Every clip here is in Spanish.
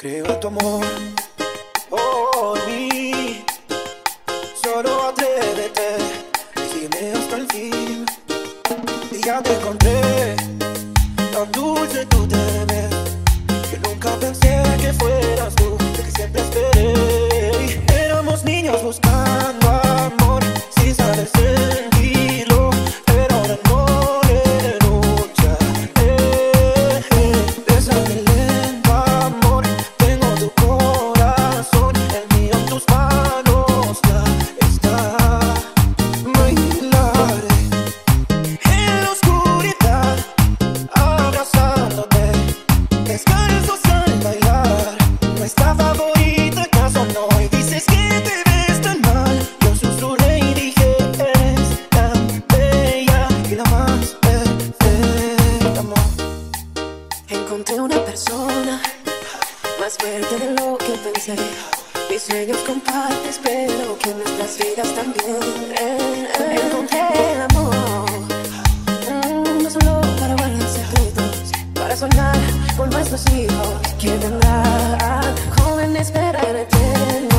Creo en tu amor por mí. Solo atrévete, sígueme hasta el fin. Y ya te encontré, tan dulce tú te. Que nunca pensé que fueras Encontré una persona más fuerte de lo que pensé. Mis sueños compartes, pero que nuestras vidas también. Encontré el amor, Mm, no solo para guardar secretos, para soñar con nuestros hijos que vendrán. Joven, espera en ti.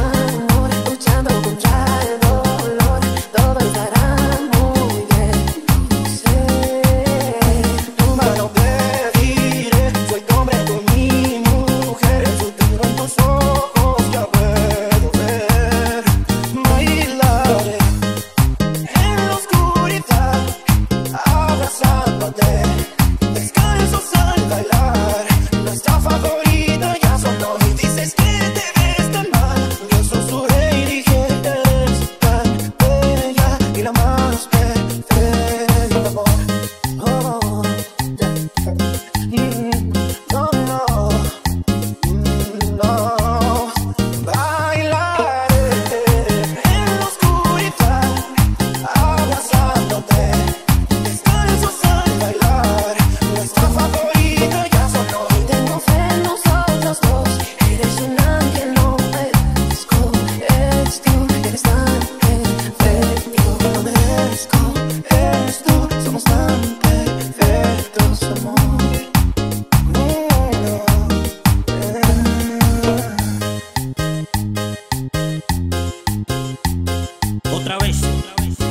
otra vez.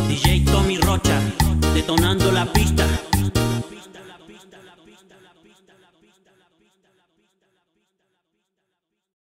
DJ Tommy Rocha, detonando la pista.